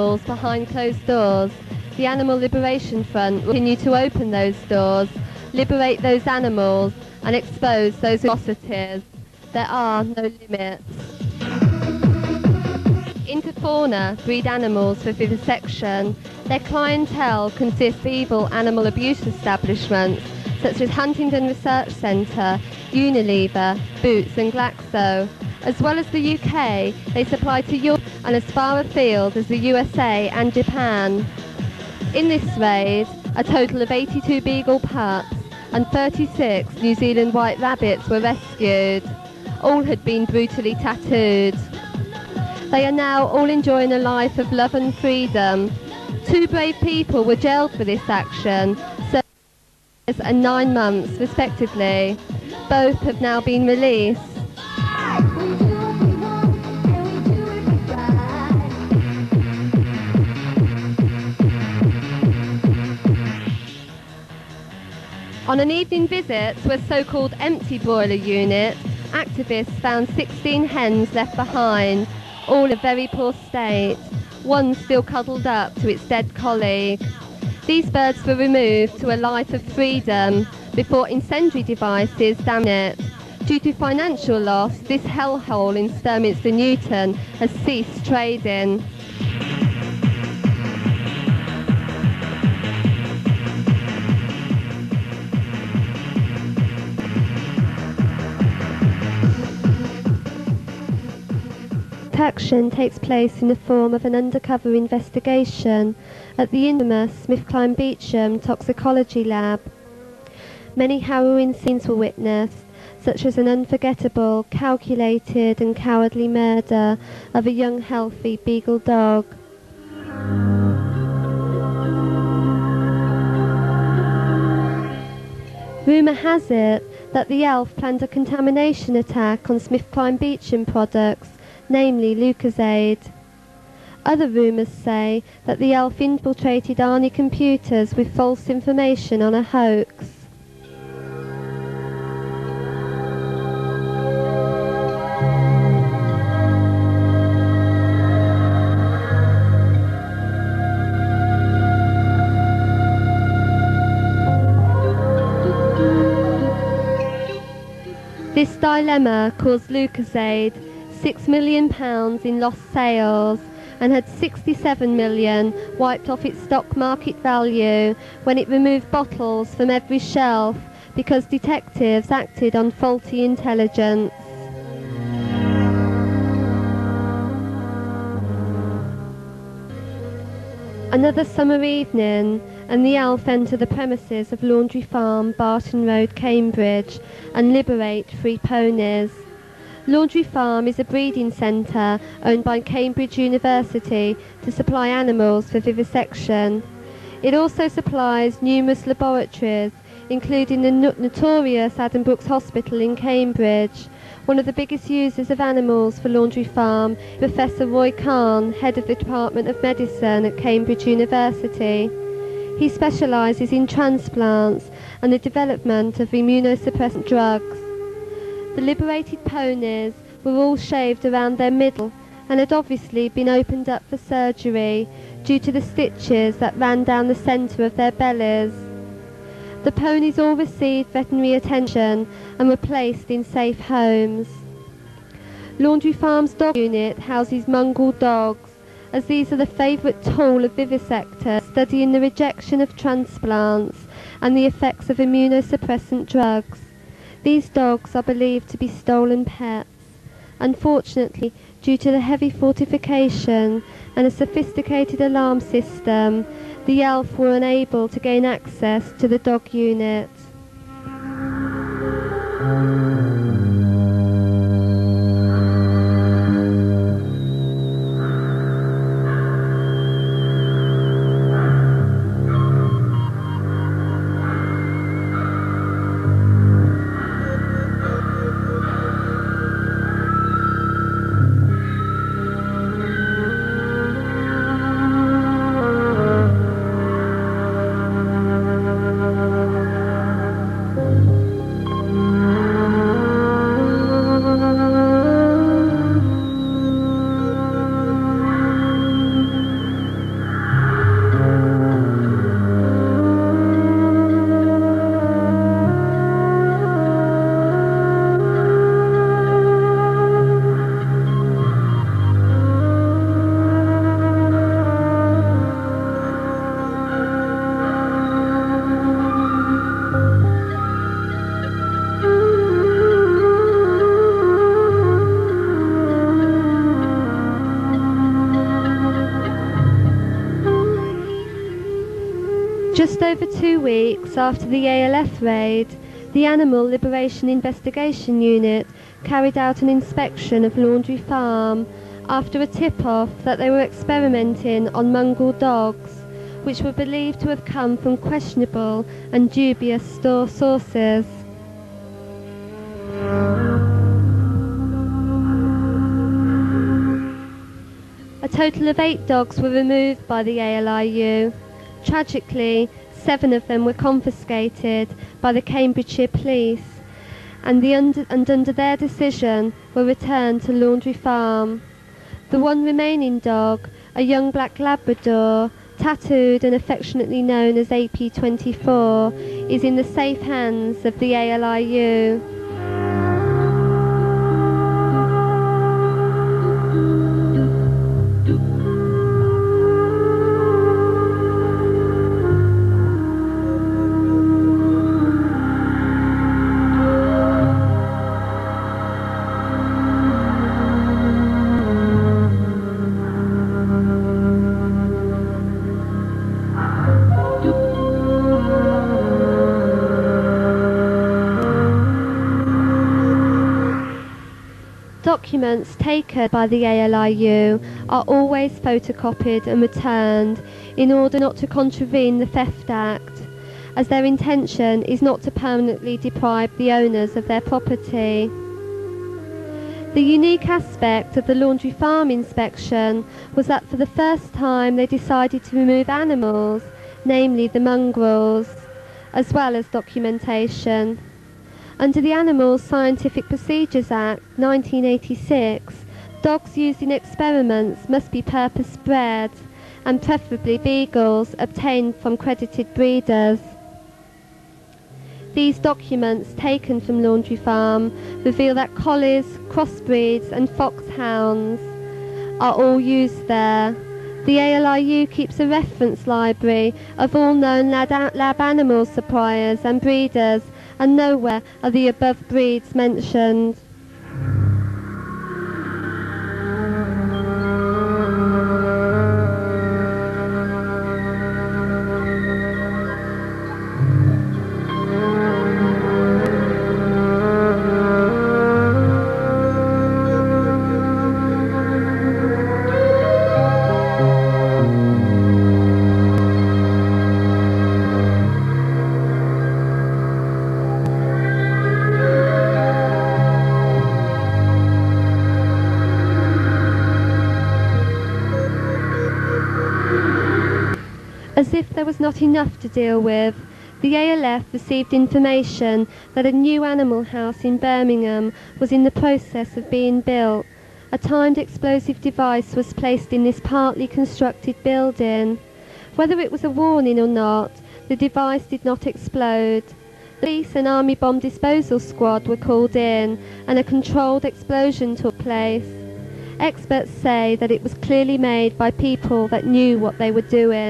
behind closed doors, the Animal Liberation Front will continue to open those doors, liberate those animals, and expose those atrocities. There are no limits. Interfauna breed animals for vivisection. Their clientele consists of evil animal abuse establishments such as Huntingdon Research Centre, Unilever, Boots and Glaxo. As well as the UK, they supply to Europe and as far afield as the USA and Japan. In this raid, a total of 82 beagle pups and 36 New Zealand white rabbits were rescued. All had been brutally tattooed. They are now all enjoying a life of love and freedom. Two brave people were jailed for this action, seven and nine months respectively. Both have now been released. On an evening visit to a so-called empty broiler unit, activists found 16 hens left behind, all in very poor state, one still cuddled up to its dead colleague. These birds were removed to a life of freedom before incendiary devices damaged it. Due to financial loss, this hellhole in Sturminster Newton has ceased trading. Action takes place in the form of an undercover investigation at the infamous SmithKline Beecham Toxicology Lab. Many harrowing scenes were witnessed, such as an unforgettable, calculated and cowardly murder of a young healthy beagle dog. Rumour has it that the ALF planned a contamination attack on SmithKline Beecham products namely Lucozade. Other rumours say that the ALF infiltrated Arnie computers with false information on a hoax. This dilemma caused Lucozade £6 million in lost sales and had 67 million wiped off its stock market value when it removed bottles from every shelf because detectives acted on faulty intelligence. Another summer evening, and the ALF enter the premises of Laundry Farm, Barton Road, Cambridge, and liberate three ponies. Laundry Farm is a breeding centre owned by Cambridge University to supply animals for vivisection. It also supplies numerous laboratories, including the notorious Addenbrooke's Hospital in Cambridge. One of the biggest users of animals for Laundry Farm, Professor Roy Calne, head of the Department of Medicine at Cambridge University. He specialises in transplants and the development of immunosuppressant drugs. The liberated ponies were all shaved around their middle and had obviously been opened up for surgery due to the stitches that ran down the centre of their bellies. The ponies all received veterinary attention and were placed in safe homes. Laundry Farm's dog unit houses mongrel dogs, as these are the favourite tool of vivisectors studying the rejection of transplants and the effects of immunosuppressant drugs. These dogs are believed to be stolen pets. Unfortunately, due to the heavy fortification and a sophisticated alarm system, the ALF were unable to gain access to the dog unit. Just over two weeks after the ALF raid, the Animal Liberation Investigation Unit carried out an inspection of Laundry Farm after a tip-off that they were experimenting on mongrel dogs, which were believed to have come from questionable and dubious store sources. A total of eight dogs were removed by the ALIU. Tragically, seven of them were confiscated by the Cambridgeshire Police and, under, and under their decision were returned to Laundry Farm. The one remaining dog, a young black Labrador, tattooed and affectionately known as AP24, is in the safe hands of the ALIU. Documents taken by the ALIU are always photocopied and returned in order not to contravene the Theft Act, as their intention is not to permanently deprive the owners of their property. The unique aspect of the laundry farm inspection was that for the first time they decided to remove animals, namely the mongrels, as well as documentation. Under the Animals Scientific Procedures Act 1986, dogs used in experiments must be purpose bred and preferably beagles obtained from credited breeders. These documents taken from Laundry Farm reveal that collies, crossbreeds and foxhounds are all used there. The ALIU keeps a reference library of all known lab animal suppliers and breeders and nowhere are the above breeds mentioned. As if there was not enough to deal with, the ALF received information that a new animal house in Birmingham was in the process of being built. A timed explosive device was placed in this partly constructed building. Whether it was a warning or not, the device did not explode. The police and army bomb disposal squad were called in and a controlled explosion took place. Experts say that it was clearly made by people that knew what they were doing.